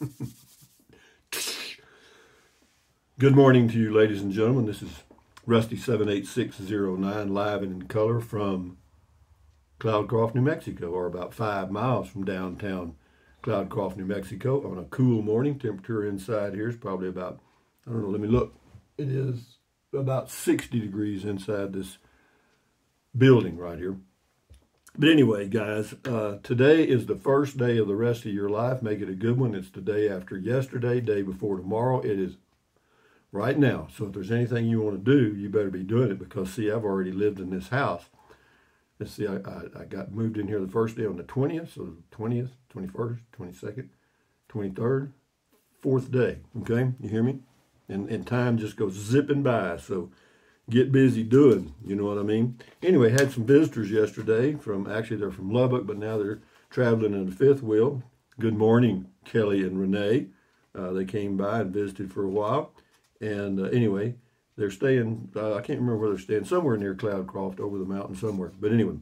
Good morning to you, ladies and gentlemen. This is Rusty 78609 live and in color from Cloudcroft, New Mexico, or about five miles from downtown Cloudcroft, New Mexico, on a cool morning. Temperature inside here is probably about, I don't know, let me look. It is about 60 degrees inside this building right here. But anyway, guys, uh, today is the first day of the rest of your life. Make it a good one. It's the day after yesterday, day before tomorrow. It is right now. So if there's anything you want to do, you better be doing it because, see, I've already lived in this house. Let's see, I, I, I got moved in here the first day on the 20th, so 20th, 21st, 22nd, 23rd, fourth day. Okay, you hear me? And, and time just goes zipping by. So get busy doing. You know what I mean? Anyway, had some visitors yesterday from actually they're from Lubbock, but now they're traveling in a fifth wheel. Good morning, Kelly and Renee. Uh, they came by and visited for a while, and uh, anyway, they're staying. Uh, I can't remember where they're staying. Somewhere near Cloudcroft, over the mountain somewhere. But anyway,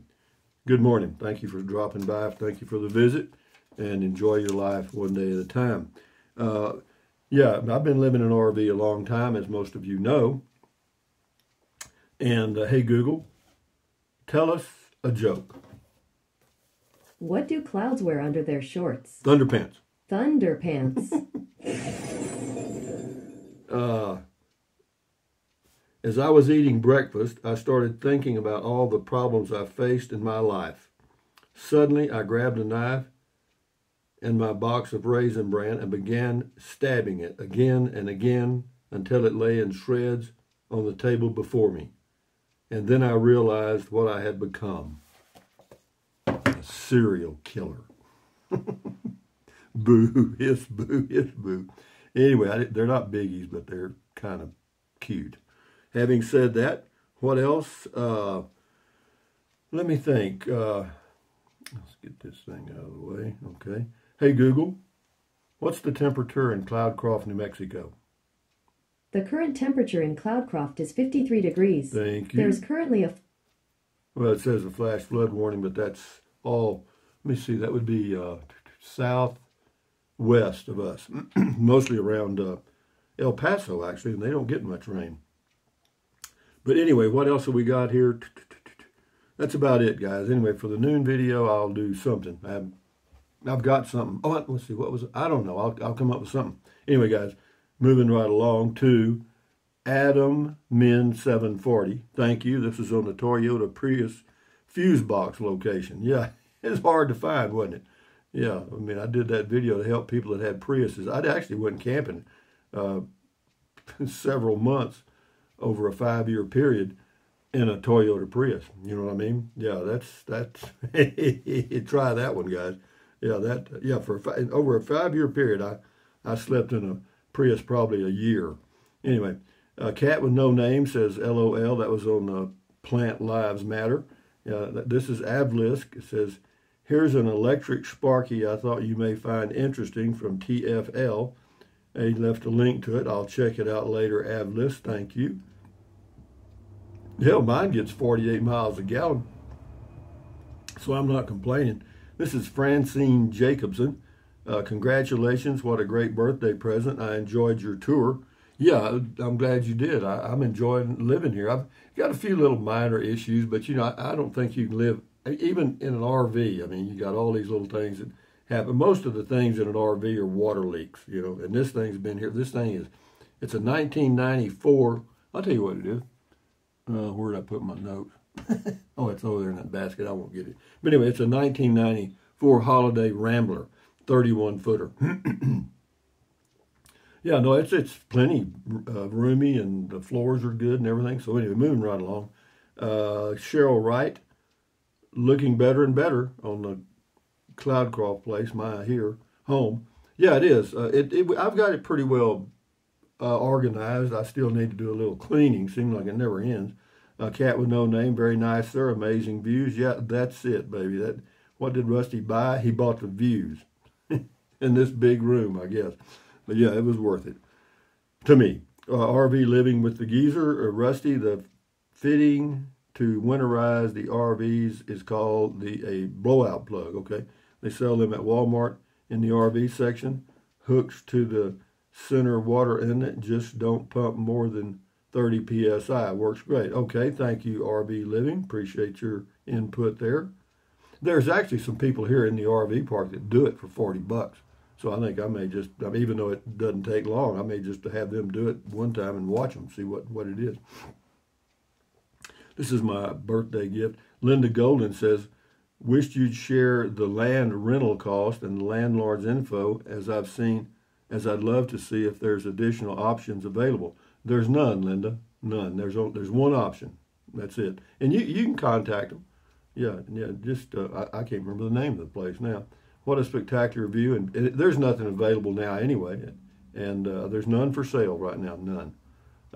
good morning. Thank you for dropping by. Thank you for the visit, and enjoy your life one day at a time. Uh, yeah, I've been living in an RV a long time, as most of you know. And uh, hey, Google, tell us a joke. What do clouds wear under their shorts? Thunderpants. Thunderpants. uh, as I was eating breakfast, I started thinking about all the problems I faced in my life. Suddenly, I grabbed a knife and my box of Raisin Bran and began stabbing it again and again until it lay in shreds on the table before me. And then I realized what I had become a serial killer. boo, yes, boo, yes, boo. Anyway, I, they're not biggies, but they're kind of cute. Having said that, what else? Uh, let me think. Uh, let's get this thing out of the way. Okay. Hey, Google, what's the temperature in Cloudcroft, New Mexico? The current temperature in Cloudcroft is 53 degrees. Thank you. There's currently a Well, it says a flash flood warning, but that's all. Let me see. That would be uh, southwest of us, mostly around uh, El Paso, actually, and they don't get much rain. But anyway, what else have we got here? That's about it, guys. Anyway, for the noon video, I'll do something. I've, I've got something. Oh, let's see. What was it? I don't know. I'll, I'll come up with something. Anyway, guys, moving right along to Adam Min 740. Thank you. This is on the Toyota Prius fuse box location. Yeah, it's hard to find, wasn't it? Yeah, I mean, I did that video to help people that had Priuses. I actually went camping uh, several months over a five-year period in a Toyota Prius. You know what I mean? Yeah, that's that's. try that one, guys. Yeah, that yeah for over a five-year period, I I slept in a Prius probably a year. Anyway, a cat with no name says LOL. That was on the Plant Lives Matter. Uh, this is Avlisk. It says, Here's an electric Sparky I thought you may find interesting from TFL. He left a link to it. I'll check it out later, Avlisk. Thank you. Hell, mine gets 48 miles a gallon, so I'm not complaining. This is Francine Jacobson. Uh, congratulations. What a great birthday present. I enjoyed your tour. Yeah, I'm glad you did. I, am enjoying living here. I've got a few little minor issues, but you know, I, I, don't think you can live even in an RV. I mean, you got all these little things that happen. Most of the things in an RV are water leaks, you know, and this thing's been here. This thing is, it's a 1994. I'll tell you what it is. Uh, where did I put my note? oh, it's over there in that basket. I won't get it. But anyway, it's a 1994 Holiday Rambler. 31 footer. yeah, no, it's it's plenty uh, roomy and the floors are good and everything. So anyway, moving right along. Uh, Cheryl Wright, looking better and better on the Cloudcroft place, my here home. Yeah, it is. Uh, it, it, I've got it pretty well uh, organized. I still need to do a little cleaning. Seems like it never ends. A cat with no name, very nice there. Amazing views. Yeah, that's it, baby. That what did Rusty buy? He bought the views in this big room, I guess. But yeah, it was worth it to me. Uh, RV living with the geezer, uh, Rusty, the fitting to winterize the RVs is called the a blowout plug. Okay, they sell them at Walmart in the RV section. hooks to the center of water inlet. Just don't pump more than 30 psi. Works great. Okay, thank you, RV Living. Appreciate your input there. There's actually some people here in the RV park that do it for 40 bucks. So I think I may just, I mean, even though it doesn't take long, I may just have them do it one time and watch them, see what, what it is. This is my birthday gift. Linda Golden says, wished you'd share the land rental cost and the landlord's info as I've seen, as I'd love to see if there's additional options available. There's none, Linda, none. There's there's one option. That's it. And you, you can contact them. Yeah, yeah. Just uh, I, I can't remember the name of the place now. What a spectacular view! And, and there's nothing available now anyway, and uh, there's none for sale right now, none.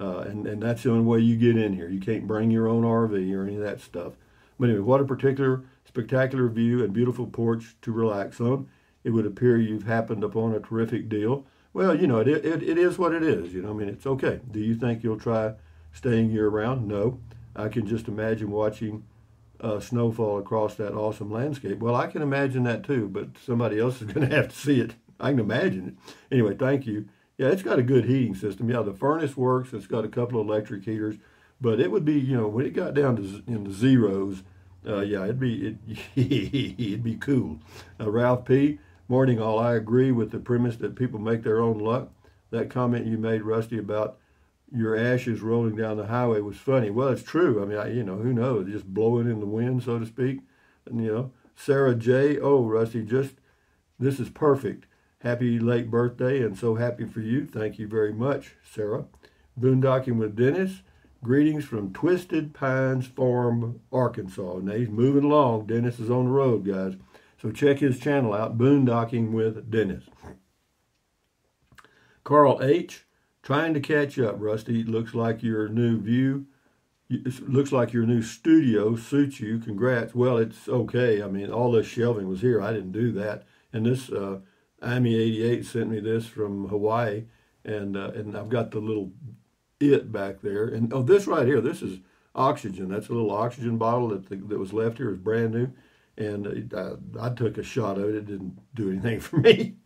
Uh, and, and that's the only way you get in here. You can't bring your own RV or any of that stuff. But anyway, what a particular spectacular view and beautiful porch to relax on. It would appear you've happened upon a terrific deal. Well, you know, it, it, it is what it is. You know, I mean, it's okay. Do you think you'll try staying year round? No. I can just imagine watching uh, snowfall across that awesome landscape. Well, I can imagine that too, but somebody else is going to have to see it. I can imagine it. Anyway, thank you. Yeah, it's got a good heating system. Yeah, the furnace works. It's got a couple of electric heaters, but it would be, you know, when it got down to in the zeros, uh, yeah, it'd be it, it'd be cool. Uh, Ralph P. Morning, all. I agree with the premise that people make their own luck. That comment you made, Rusty, about your ashes rolling down the highway was funny. Well, it's true. I mean, I, you know, who knows? Just blowing in the wind, so to speak. And, you know, Sarah J. Oh, Rusty, just this is perfect. Happy late birthday and so happy for you. Thank you very much, Sarah. Boondocking with Dennis. Greetings from Twisted Pines Farm, Arkansas. Now he's moving along. Dennis is on the road, guys. So check his channel out, Boondocking with Dennis. Carl H. Trying to catch up, Rusty. Looks like your new view, looks like your new studio suits you. Congrats. Well, it's okay. I mean, all this shelving was here. I didn't do that. And this uh, IME 88 sent me this from Hawaii, and uh, and I've got the little it back there. And oh, this right here, this is oxygen. That's a little oxygen bottle that the, that was left here. is brand new, and uh, I took a shot of it. It didn't do anything for me.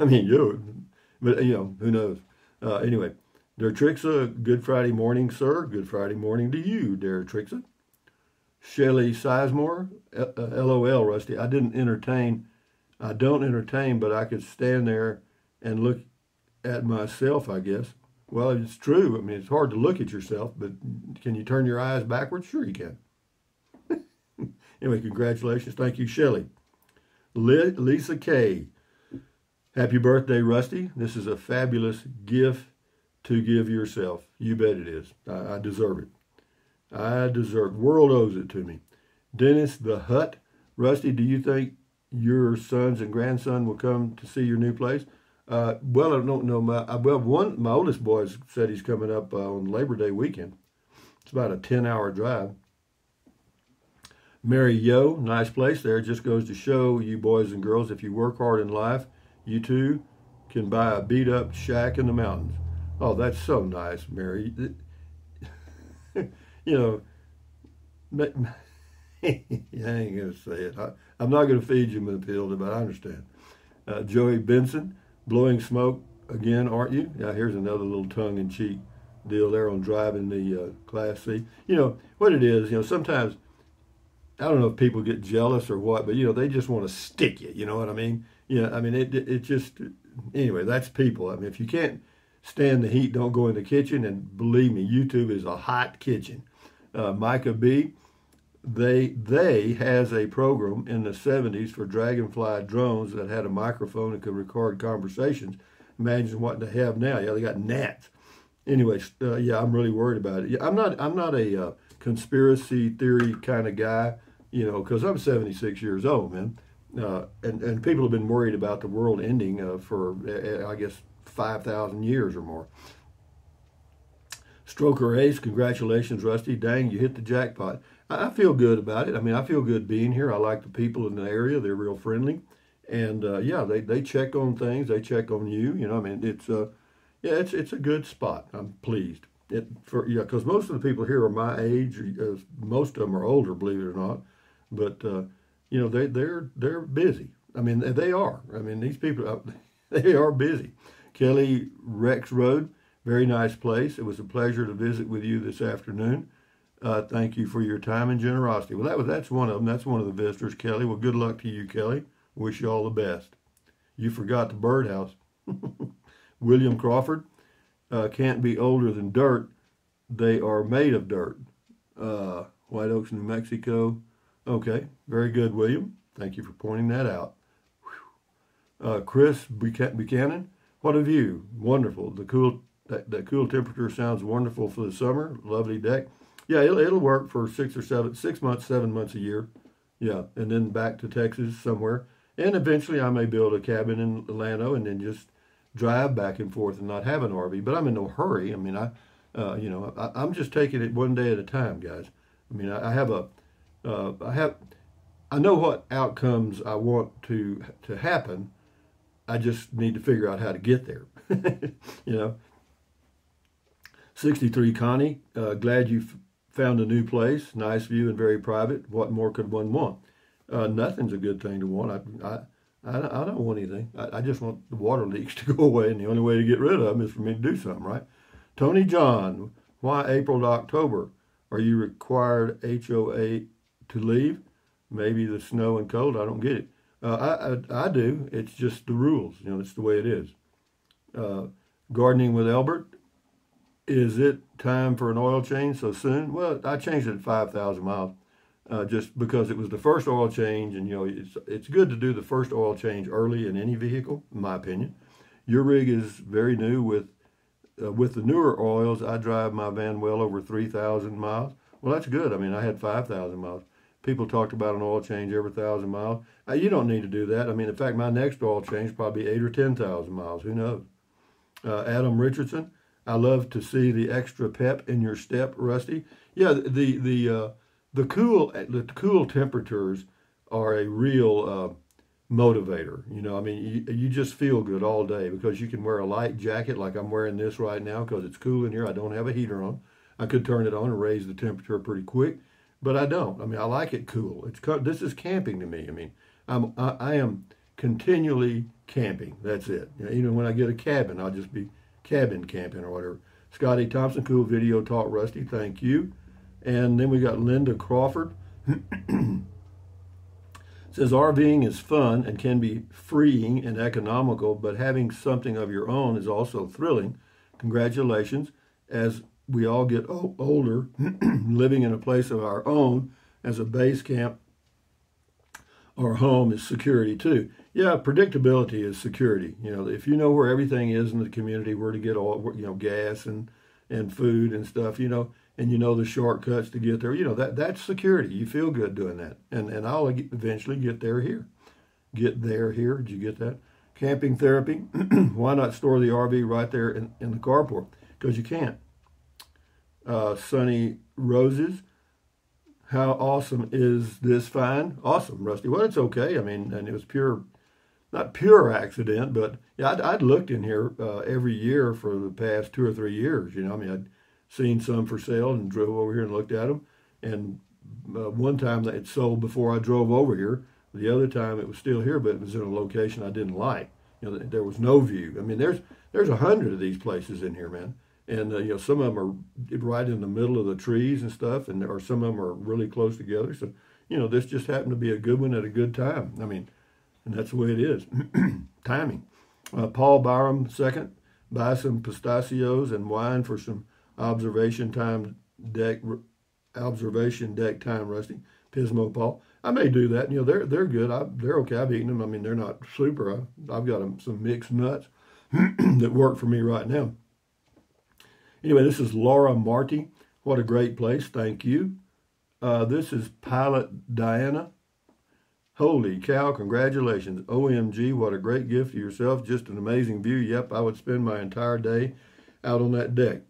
I mean, you, but you know, who knows? Uh, anyway, Trixa, good Friday morning, sir. Good Friday morning to you, Trixa. Shelly Sizemore, LOL, uh, Rusty. I didn't entertain I don't entertain, but I could stand there and look at myself, I guess. Well, it's true. I mean, it's hard to look at yourself, but can you turn your eyes backwards? Sure, you can. anyway, congratulations. Thank you, Shelley. Lisa K. Happy birthday, Rusty. This is a fabulous gift to give yourself. You bet it is. I, I deserve it. I deserve. World owes it to me. Dennis the Hut. Rusty, do you think your sons and grandson will come to see your new place. Uh, well, I don't know. My well, one my oldest boy said he's coming up uh, on Labor Day weekend. It's about a ten-hour drive. Mary Yo, nice place there. Just goes to show you boys and girls, if you work hard in life, you two can buy a beat-up shack in the mountains. Oh, that's so nice, Mary. you know, I ain't gonna say it. I, am not gonna feed you Matilda, but I understand. Uh, Joey Benson, blowing smoke again, aren't you? Yeah, here's another little tongue-in-cheek deal there on driving the uh, Class C. You know what it is. You know sometimes I don't know if people get jealous or what, but you know they just want to stick you. You know what I mean? Yeah, I mean it. It just anyway. That's people. I mean, if you can't stand the heat, don't go in the kitchen. And believe me, YouTube is a hot kitchen. Uh, Micah B they they has a program in the 70s for dragonfly drones that had a microphone and could record conversations imagine what they have now yeah they got gnats anyway uh, yeah i'm really worried about it yeah, i'm not i'm not a uh, conspiracy theory kind of guy you know because i'm 76 years old man uh, and and people have been worried about the world ending uh, for uh, i guess 5000 years or more Stroker Ace, congratulations, Rusty. Dang, you hit the jackpot. I feel good about it. I mean, I feel good being here. I like the people in the area. They're real friendly. And uh, yeah, they, they check on things. They check on you. You know, I mean, it's uh, yeah, it's it's a good spot. I'm pleased. It for yeah, because most of the people here are my age. Uh, most of them are older, believe it or not. But uh, you know, they they're they're busy. I mean, they are. I mean, these people. they are busy. Kelly Rex Road, very nice place. It was a pleasure to visit with you this afternoon. Uh, thank you for your time and generosity. Well, that was that's one of them. That's one of the visitors, Kelly. Well, good luck to you, Kelly. Wish you all the best. You forgot the birdhouse. William Crawford uh, can't be older than dirt. They are made of dirt. Uh, White Oaks, New Mexico. Okay, very good, William. Thank you for pointing that out. Uh, Chris Buchanan, what a view! Wonderful. The cool that, that cool temperature sounds wonderful for the summer. Lovely deck. Yeah, it'll, it'll work for six or seven, six months, seven months a year. Yeah, and then back to Texas somewhere. And eventually I may build a cabin in Atlanta and then just drive back and forth and not have an RV. But I'm in no hurry. I mean, I, uh, you know, I, am just taking it one day at a time, guys. I mean, I, I have a, uh, I have, I know what outcomes I want to to happen. I just need to figure out how to get there. you know. 63 Connie, uh, glad you found a new place, nice view and very private. What more could one want? Uh, nothing's a good thing to want. I, I, I, I don't want anything. I, I, just want the water leaks to go away, and the only way to get rid of them is for me to do something, right? Tony John, why April to October? Are you required HOA to leave? Maybe the snow and cold. I don't get it. Uh, I, I, I do. It's just the rules. You know, it's the way it is. Uh, gardening with Albert. Is it time for an oil change so soon? Well, I changed it at 5,000 miles uh, just because it was the first oil change. And, you know, it's, it's good to do the first oil change early in any vehicle, in my opinion. Your rig is very new with uh, with the newer oils. I drive my van well over 3,000 miles. Well, that's good. I mean, I had 5,000 miles. People talked about an oil change every thousand miles. Uh, you don't need to do that. I mean, in fact, my next oil change probably eight or 10,000 miles. Who knows? Uh, Adam Richardson, I love to see the extra pep in your step, Rusty. Yeah, the the uh, the cool the cool temperatures are a real uh, motivator. You know, I mean, you, you just feel good all day because you can wear a light jacket like I'm wearing this right now because it's cool in here. I don't have a heater on. I could turn it on and raise the temperature pretty quick, but I don't. I mean, I like it cool. It's this is camping to me. I mean, I'm I, I am continually camping. That's it. You know, even when I get a cabin, I'll just be cabin camping or whatever. Scotty Thompson, cool video taught Rusty. Thank you. And then we got Linda Crawford. says RVing is fun and can be freeing and economical, but having something of your own is also thrilling. Congratulations. As we all get older, living in a place of our own as a base camp or home is security too. Yeah, predictability is security. You know, if you know where everything is in the community, where to get all, you know, gas and and food and stuff, you know, and you know the shortcuts to get there, you know that that's security. You feel good doing that, and and I'll eventually get there here, get there here. Did you get that? Camping therapy. Why not store the RV right there in, in the carport? Because you can't. Uh, sunny roses how awesome is this find? Awesome, Rusty. Well, it's okay. I mean, and it was pure, not pure accident, but yeah, I'd, I'd looked in here uh, every year for the past two or three years. You know, I mean, I'd seen some for sale and drove over here and looked at them. And uh, one time had sold before I drove over here. The other time it was still here, but it was in a location I didn't like. You know, there was no view. I mean, there's there's a hundred of these places in here, man and uh, you know some of them are right in the middle of the trees and stuff, and or some of them are really close together. So you know this just happened to be a good one at a good time. I mean, and that's the way it is. Timing. Uh, Paul Byram second. Buy some pistachios and wine for some observation time deck observation deck time. Rusty Pismo Paul. I may do that. You know they're they're good. I, they're okay. I've eaten them. I mean they're not super. I, I've got some mixed nuts that work for me right now. Anyway, this is Laura Marty. What a great place. Thank you. Uh, this is Pilot Diana. Holy cow, congratulations. OMG, what a great gift to yourself. Just an amazing view. Yep, I would spend my entire day out on that deck.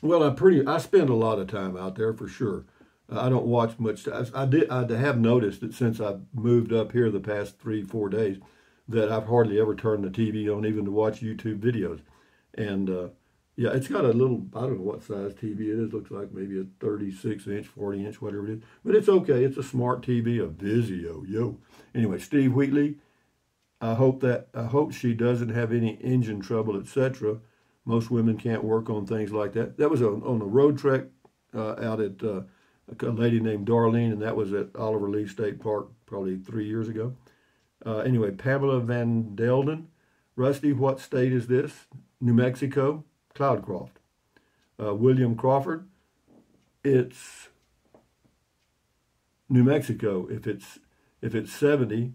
Well, I pretty I spend a lot of time out there for sure. I don't watch much. I did. I have noticed that since I've moved up here the past three, four days, that I've hardly ever turned the TV on, even to watch YouTube videos. And uh, yeah, it's got a little, I don't know what size TV it is. Looks like maybe a 36 inch, 40 inch, whatever it is. But it's okay. It's a smart TV, a Vizio, yo. Anyway, Steve Wheatley, I hope that I hope she doesn't have any engine trouble, etc. Most women can't work on things like that. That was on, on a Roadtrek uh, out at uh, a lady named Darlene, and that was at Oliver Lee State Park probably three years ago. Uh, anyway, Pamela Van Delden. Rusty, what state is this? New Mexico, Cloudcroft. Uh, William Crawford, it's New Mexico. If it's if it's 70,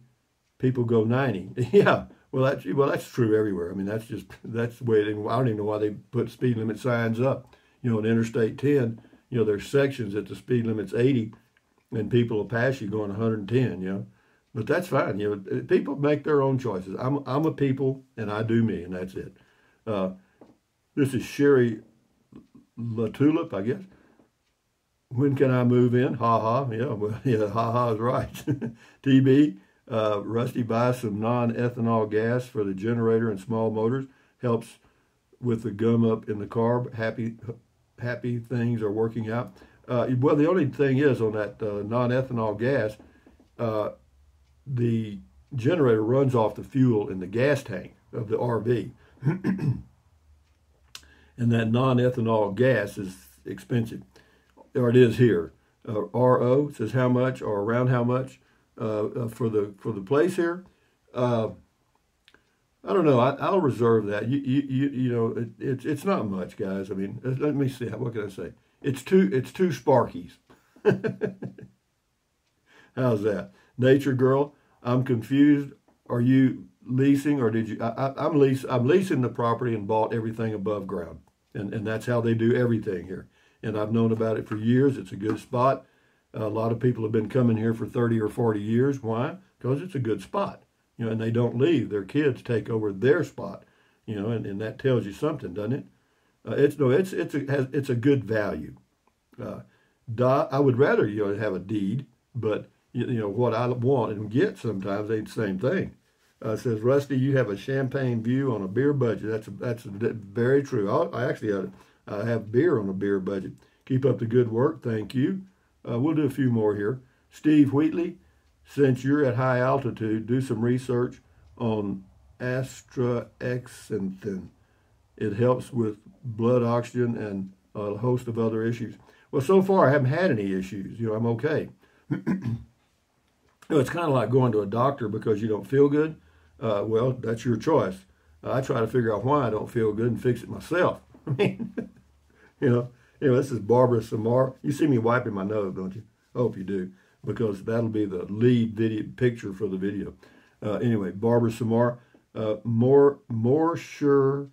people go 90. yeah, well that's well that's true everywhere. I mean that's just that's the way. It, I don't even know why they put speed limit signs up. You know, on Interstate 10, you know there's sections that the speed limit's 80, and people will pass you going 110. You know, but that's fine. You know, people make their own choices. I'm I'm a people, and I do me, and that's it. Uh, this is Sherry Latulip, I guess. When can I move in? Ha ha. Yeah, well, yeah, ha ha is right. TB, uh, Rusty buys some non-ethanol gas for the generator and small motors. Helps with the gum up in the carb. Happy, happy things are working out. Uh, well, the only thing is on that uh, non-ethanol gas, uh, the generator runs off the fuel in the gas tank of the RV. and that non-ethanol gas is expensive or it is here. Uh, RO says how much or around how much uh, uh, for the for the place here. Uh, I don't know. I, will reserve that. You you you, you know it, it's it's not much, guys. I mean, let me see. What can I say? It's two it's two Sparkies. How's that? Nature girl. I'm confused. Are you leasing or did you? I, am lease. I'm leasing the property and bought everything above ground, and and that's how they do everything here and I've known about it for years. It's a good spot. A lot of people have been coming here for 30 or 40 years. Why? Because it's a good spot. You know, and they don't leave. Their kids take over their spot. You know, and, and that tells you something, doesn't it? Uh, it's no, it's it's a has, it's a good value. Uh, I would rather you know have a deed, but you, you know what I want and get sometimes ain't the same thing. Uh, says Rusty, you have a champagne view on a beer budget. That's that's very true. I, I actually had uh, have beer on a beer budget. Keep up the good work. Thank you. Uh, we'll do a few more here. Steve Wheatley, since you're at high altitude, do some research on astaxanthin. It helps with blood oxygen and a host of other issues. Well, so far I haven't had any issues. You know, I'm okay. it's kind of like going to a doctor because you don't feel good. Uh, well, that's your choice. I try to figure out why I don't feel good and fix it myself. I mean, you know, anyway, this is Barbara Samar. You see me wiping my nose, don't you? I hope you do, because that'll be the lead video picture for the video. Uh, anyway, Barbara Samar, uh, more more sure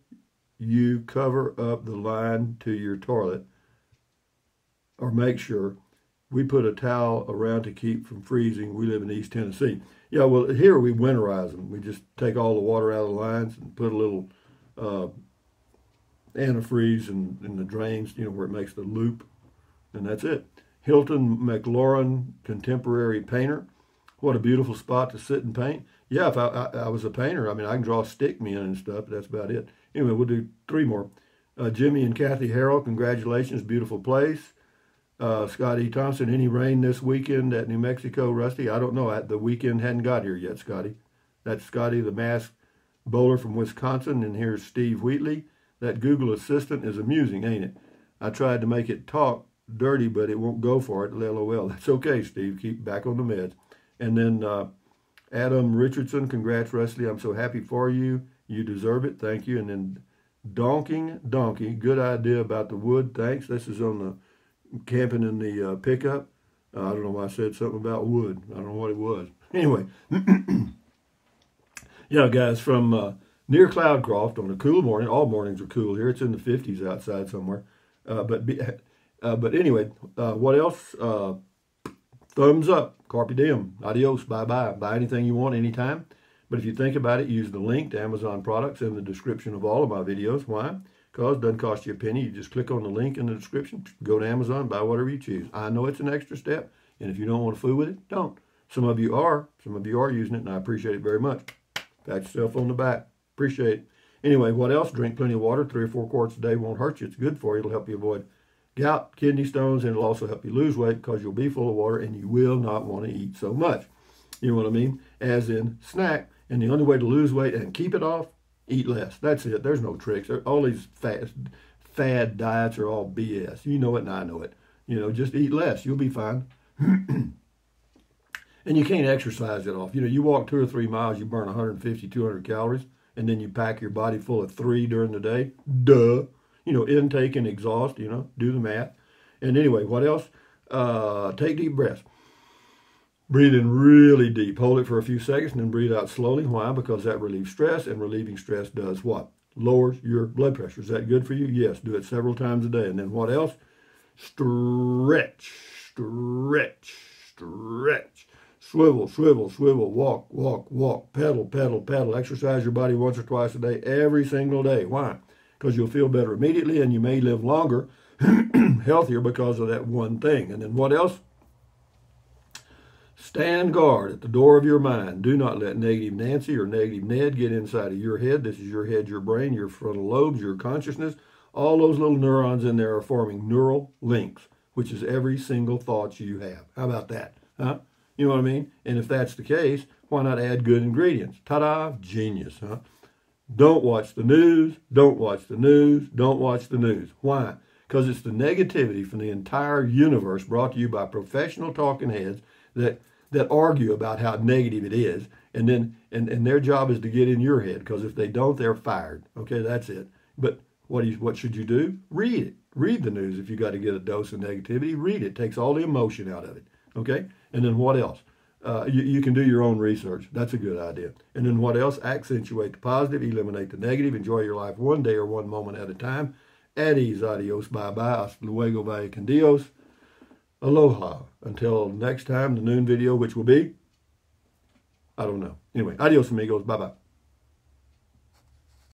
you cover up the line to your toilet, or make sure we put a towel around to keep from freezing. We live in East Tennessee. Yeah, well, here we winterize them. We just take all the water out of the lines and put a little uh, antifreeze and, and the drains, you know, where it makes the loop, and that's it. Hilton McLaurin, contemporary painter. What a beautiful spot to sit and paint. Yeah, if I, I, I was a painter, I mean, I can draw stick men and stuff, but that's about it. Anyway, we'll do three more. Uh, Jimmy and Kathy Harrell, congratulations, beautiful place. Uh, Scotty Thompson, any rain this weekend at New Mexico, Rusty? I don't know. I, the weekend hadn't got here yet, Scotty. That's Scotty, the masked bowler from Wisconsin, and here's Steve Wheatley. That Google Assistant is amusing, ain't it? I tried to make it talk dirty, but it won't go for it. LOL. That's okay, Steve. Keep back on the meds. And then uh, Adam Richardson, congrats, Rusty. I'm so happy for you. You deserve it. Thank you. And then Donking Donkey, good idea about the wood. Thanks. This is on the camping in the uh, pickup. Uh, I don't know why I said something about wood. I don't know what it was. Anyway, yeah, guys, from uh, near Cloudcroft on a cool morning. All mornings are cool here. It's in the 50s outside somewhere. Uh, but uh, but anyway, uh, what else? Thumbs up. Carpe diem. Adios. Bye bye. Buy anything you want anytime. But if you think about it, use the link to Amazon products in the description of all of my videos. Why? Because it doesn't cost you a penny. You just click on the link in the description, go to Amazon, buy whatever you choose. I know it's an extra step, and if you don't want to fool with it, don't. Some of you are. Some of you are using it, and I appreciate it very much. Pat yourself on the back. Appreciate it. Anyway, what else? Drink plenty of water. Three or four quarts a day won't hurt you. It's good for you. It'll help you avoid gout, kidney stones, and it'll also help you lose weight because you'll be full of water and you will not want to eat so much. You know what I mean? As in snack. And the only way to lose weight and keep it off, eat less. That's it. There's no tricks. All these fad, fad diets are all BS. You know it and I know it. You know, just eat less. You'll be fine. and you can't exercise it off. You know, you walk two or three miles, you burn 150, 200 calories, and then you pack your body full of three during the day. Duh. You know, intake and exhaust, you know, do the math. And anyway, what else? Uh, take deep breaths. Breathe in really deep. Hold it for a few seconds and then breathe out slowly. Why? Because that relieves stress, and relieving stress does what? Lowers your blood pressure. Is that good for you? Yes. Do it several times a day. And then what else? Stretch, stretch, stretch. Swivel, swivel, swivel. Walk, walk, walk. Pedal, pedal, pedal. Exercise your body once or twice a day, every single day. Why? Because you'll feel better immediately and you may live longer, healthier because of that one thing. And then what else? Stand guard at the door of your mind. Do not let negative Nancy or negative Ned get inside of your head. This is your head, your brain, your frontal lobes, your consciousness. All those little neurons in there are forming neural links, which is every single thought you have. How about that? Huh? You know what I mean? And if that's the case, why not add good ingredients? Ta-da! Genius, huh? Don't watch the news. Don't watch the news. Don't watch the news. Why? Because it's the negativity from the entire universe brought to you by professional talking heads that that argue about how negative it is, and then and, and their job is to get in your head because if they don't, they're fired. Okay, that's it. But what do you, what should you do? Read it. Read the news if you got to get a dose of negativity. Read it. Takes all the emotion out of it. Okay, and then what else? Uh, you, you can do your own research. That's a good idea. And then what else? Accentuate the positive, eliminate the negative, enjoy your life one day or one moment at a time. At ease, adios, bye bye, hasta luego, vaya con Dios. Aloha. Until next time, the noon video, which will be, I don't know. Anyway, adios amigos. Bye bye.